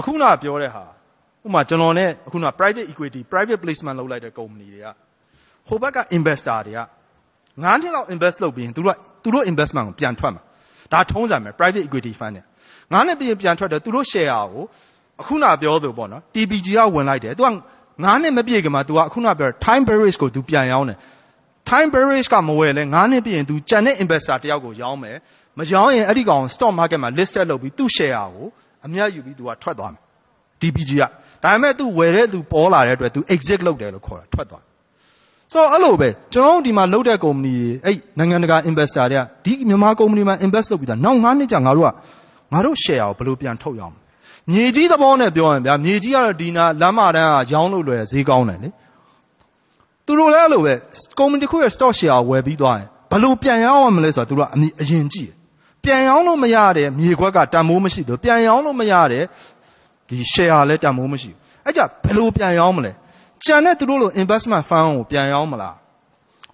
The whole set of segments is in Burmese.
အခုနပြောတဲ့ဟာဥပမာကျွန်တော်နဲ့အခုန private equity private placement လုပ်လိုက်တဲ့ company တွေကဟိုဘက်က investor တွေကငါးနှစ်လောက် invest လုပ်ပြီးရင်သူတို့ကသူတို့ investment ကိုပြန်ထွက်မှာဒါထုံးစံပဲ private equity fund နဲ့ငါးနှစ်ပြီးရင်ပြန်ထွက်တယ်သူတို့ share ကိုအခုနပြောသူပေါ့နော် TPG ကဝင်လိုက်တယ်သူကငါးနှစ်မပြည့်ခင်မှာ तू ကအခုနပြော time barriers ကို तू ပြန်ရောင်းတယ် time barriers ကမဝယ်လဲ9နှစ်ပြည့်ရင် तू ကြံတဲ့ investor တယောက်ကိုရောင်းမယ်မရောင်းရင်အဲ့ဒီကောင် stock market မှာ listed လုပ်ပြီးသူ့ share ကို အမြတ်ယူပြီးသူကထွက်သွားမယ် DPG ကဒါပေမဲ့ तू ဝယ်တဲ့သူပေါ်လာတဲ့အတွက် तू exit လုပ်တယ်လို့ခေါ်တာထွက်သွားဆိုတော့အဲ့လိုပဲကျွန်တော်တို့ဒီမှာလုပ်တဲ့ကုမ္ပဏီတွေအဲ့နိုင်ငံတကာ investor တွေကဒီမြန်မာကုမ္ပဏီမှာ invest လုပ်ပြီးသားနောက်9နှစ်ကြာငါတို့ကငါတို့ share ကိုဘယ်လိုပြန်ထုတ်ရအောင်မြေကြီးသဘောနဲ့ပြောရင်ဗျာမြေကြီးကတော့ဒီနာလမ်းမတန်းကရောင်းလို့လွယ်ဈေးကောင်းတယ်လေသူတို့လည်းအဲ့လိုပဲကုမ္ပဏီတစ်ခုရဲ့ stock share ကိုဝယ်ပြီးသွားရင်ဘယ်လိုပြန်ရအောင်မလဲဆိုတော့သူတို့ကအရင်ကြည့် ပြန်ရောင်းလို့မရတဲ့မြေခွက်ကတန်မိုးမရှိဘူးပြန်ရောင်းလို့မရတဲ့ဒီ share လည်းတန်မိုးမရှိဘူးအဲ့ကြဘယ်လိုပြန်ရောင်းမလဲကြံတဲ့သူတို့လို investment fund ကိုပြန်ရောင်းမလား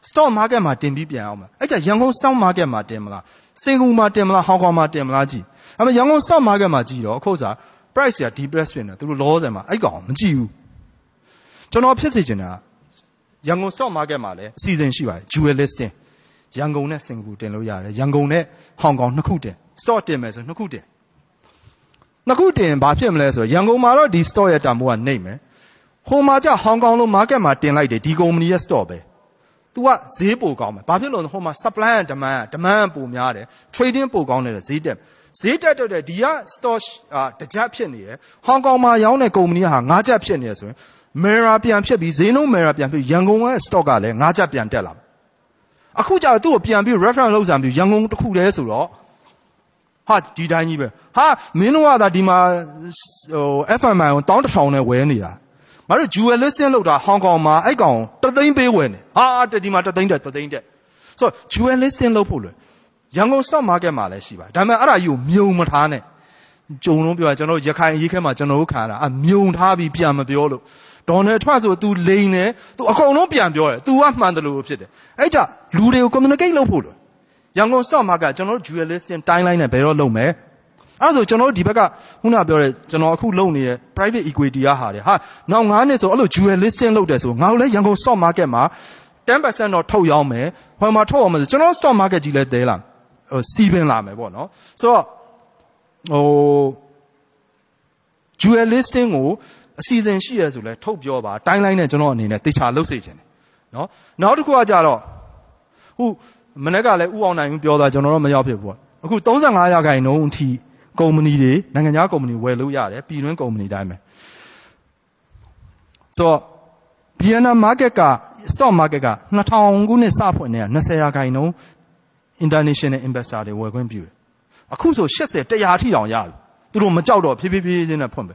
stock market မှာတင်ပြီးပြန်ရောင်းမလားအဲ့ကြရန်ကုန် stock market မှာတင်မလားစင်ကာပူမှာတင်မလားဟောင်ကောင်မှာတင်မလားကြည့်အဲ့မဲ့ရန်ကုန် stock market မှာကြည့်တော့အခုစား price က depress ဖြစ်နေတယ်သူတို့ loss မှာအဲ့ကောင်မကြည့်ဘူးကျွန်တော်ဖြစ်စေချင်တာရန်ကုန် stock market မှာလည်းအစီအစဉ်ရှိပါတယ် dual listing ရန်ကုန်နဲ့စင်ကာပူတင်လို့ရတယ်ရန်ကုန်နဲ့ဟောင်ကောင်နှစ်ခုတင် stock တင်မယ်ဆိုနှစ်ခုတင်နှစ်ခုတင်ဘာဖြစ်မလဲဆိုတော့ရန်ကုန်မှာတော့ဒီ stock ရဲ့တန်ဖိုးကနှိမ့်မယ်ဟိုမှာကျဟောင်ကောင်လို market မှာတင်လိုက်တယ်ဒီ company ရဲ့ stock ပဲ तू ကဈေးပိုကောင်းမယ်ဘာဖြစ်လို့လဲဟိုမှာ supply and demand demand ပိုများတယ် trading ပိုကောင်းတယ်ဈေးတက်ဈေးတက်တော့တဲ့ဒီက stock အာတကြက်ဖြစ်နေတယ်ဟောင်ကောင်မှာရောင်းတဲ့ company ဟာငါးကြက်ဖြစ်နေရဆိုရင် Mera ပြန်ဖြစ်ပြီးဈေးနှုန်း Mera ပြန်ဖြစ်ရန်ကုန်ရဲ့ stock ကလည်းငါးကြက်ပြန်တက်လာ အခုကျတော့သူ့ကိုပြန်ပြီး reference လုပ်စမ်းပြီးရန်ကုန်တစ်ခုတည်းဆိုတော့ဟာဒီတိုင်းကြီးပဲဟာမင်းတို့ကဒါဒီမှာဟို FMI ကိုတောင်းတစ်ထောင်နဲ့ဝယ်နေတာငါတို့ jewel listing လောက်တာဟောင်ကောင်မှာအဲ့ကောင်တသိန်းပေးဝယ်နေဟာဒီမှာတသိန်းတက်တသိန်းတက်ဆိုတော့ jewel listing လောက်ဖို့လွယ်ရန်ကုန် stock market မှာလည်းရှိပါတယ်ဒါပေမဲ့အဲ့ဒါကြီးကိုမြုံမထားနဲ့ကြုံလုံးပြောကျွန်တော်ရခိုင်အရေးခဲမှာကျွန်တော်တို့ခံရတာအမြုံထားပြီးပြန်မပြောလို့ ဒေါ်နယ်ထရန့်ဆို तू လိန်တယ် तू အကုန်လုံးပြန်ပြောတယ် तू ကမှန်တယ်လို့ဖြစ်တယ်အဲ့ကြလူတွေကို communicate လုပ်ဖို့လို့ရန်ကုန် stock market ကျွန်တော်တို့ jewel listing timeline နဲ့ဘယ်တော့လုပ်မယ်အဲ့ဒါဆိုကျွန်တော်တို့ဒီဘက်ကခုနပြောတဲ့ကျွန်တော်အခုလုပ်နေတဲ့ private equity ကဟာတယ်ဟာနောက်9နှစ်ဆိုအဲ့လို jewel listing လုပ်တယ်ဆိုငါတို့လည်းရန်ကုန် stock market မှာ10%တော့ထုတ်ရောင်းမယ်ဟိုမှာထုတ်အောင်မယ်ဆိုကျွန်တော် stock market ကြီးလည်းတဲလာဟိုစီးပင်လာမယ်ပေါ့နော်ဆိုတော့ဟို jewel listing ကို အစီအစဉ်ရှိရဆိုလဲထုတ်ပြောပါတိုင်းလိုက်နဲ့ကျွန်တော်အနေနဲ့တေချာလှုပ်စေခြင်းတယ်နော်နောက်တစ်ခုကကြတော့ဟိုမနေ့ကလည်းဥအောင်နိုင်ပြောတာကျွန်တော်တော့မရောက်ဖြစ်ဘူးပေါ့အခု35ရာခိုင်နှုန်းအထိကုမ္ပဏီတွေနိုင်ငံခြားကုမ္ပဏီဝယ်လို့ရတယ်ပြည်တွင်းကုမ္ပဏီတိုင်းပဲဆိုတော့ Vienna market က stock market က2000ခုနှစ်စဖွင့်နေတာ20ရာခိုင်နှုန်း international investor တွေဝယ်ခွင့်ပြုတယ်အခုဆို80 100အထိတောင်ရပြီသူတို့မကြောက်တော့ဖြည်းဖြည်းဖြည်းချင်းနဲ့ဖွင့်ပဲ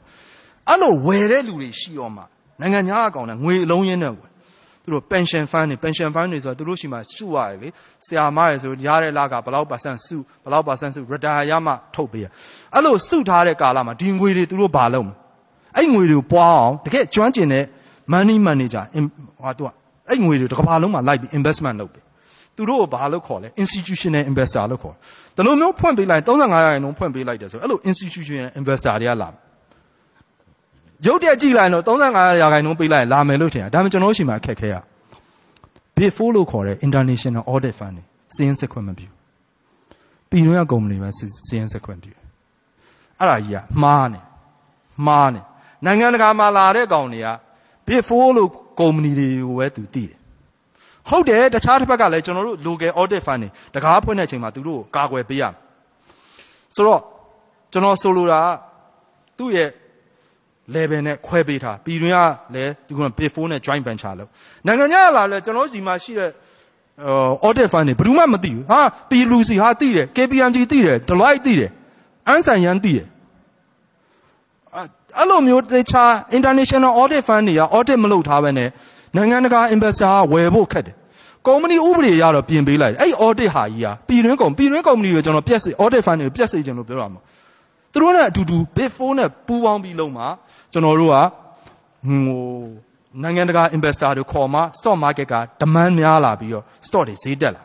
အဲ့လိုဝယ်တဲ့လူတွေရှိတော့မှနိုင်ငံခြားအကောင့်နဲ့ငွေအလုံးရင်းနဲ့ဝယ်သူတို့ pension fund တွေ pension fund တွေဆိုတာသူတို့ရှိမှစုရတယ်လေဆရာမတွေဆိုရတဲ့လကဘယ်လောက် percent စုဘယ်လောက် percent စု retire ရမှထုတ်ပေးရအဲ့လိုစုထားတဲ့ကာလမှာဒီငွေတွေသူတို့ဘာလုပ်မလဲအဲ့ငွေတွေကိုပွားအောင်တကယ်ကျွမ်းကျင်တဲ့ money manager ဟာသူကအဲ့ငွေတွေတစ်ကမ္ဘာလုံးမှာလိုက်ပြီး investment လုပ်တယ်သူတို့ကိုဘာလို့ခေါ်လဲ institutional investor လို့ခေါ်တယ်ဒီလိုမျိုးဖွင့်ပေးလိုက်35ရာခိုင်နှုန်းဖွင့်ပေးလိုက်တယ်ဆိုအဲ့လို institutional investor တွေကလာ ရုပ်တရက်ကြည့်လိုက်တော့35ရာခိုင်နှုန်းပေးလိုက်လာမယ်လို့ထင်တာဒါပေမဲ့ကျွန်တော်ရှိမှအခက်ခဲရ Big 4လို့ခေါ်တဲ့ international audit fund တွေစီးရင်စခွင့်မပြုပြည်တွင်းကကုမ္ပဏီပဲစီးရင်စခွင့်ပြုအဲ့ဒါကြီးကမှားနေမှားနေနိုင်ငံတကာမှာလာတဲ့ကောင်တွေက Big 4လို့ကုမ္ပဏီတွေကိုပဲသူသိတယ်ဟုတ်တယ်တခြားတစ်ဖက်ကလည်းကျွန်တော်တို့ local audit fund တွေတကားဖွင့်တဲ့အချိန်မှာသူတို့ကိုကာကွယ်ပေးရမယ်ဆိုတော့ကျွန်တော်ဆိုလိုတာသူ့ရဲ့ level နဲ့ခွဲပေးထားပြည်တွင်းကလည်းဒီကုန်း pay 4နဲ့ joint venture လို့နိုင်ငံခြားကလာလဲကျွန်တော်စီမှာရှိတဲ့ audit fund တွေဘယ်သူမှမသိဘူးဟာ PLC ဟာသိတယ် KPMG သိတယ် Deloitte သိတယ်အန်ဆန်ယန်သိတယ်အဲ့လိုမျိုးတခြား international audit fund တွေက audit မလုပ်ထားဘဲနဲ့နိုင်ငံတကာ investor ကဝယ်ဖို့ခက်တယ်ကုမ္ပဏီဥပဒေရတော့ပြင်ပေးလိုက်အဲ့ audit ဟာကြီးဟာပြည်တွင်းကုမ္ပဏီပြည်တွင်းကုမ္ပဏီတွေကျွန်တော်ပြက်စေ audit fund တွေပြက်စေခြင်းလို့ပြောရမှာ သူတို့နဲ့အတူတူ big 4နဲ့ပူးပေါင်းပြီးလုံးမှာကျွန်တော်တို့ကဟိုနိုင်ငံတကာ investor တွေခေါ်မှ stock market က demand များလာပြီးတော့ stock တွေဈေးတက်လာ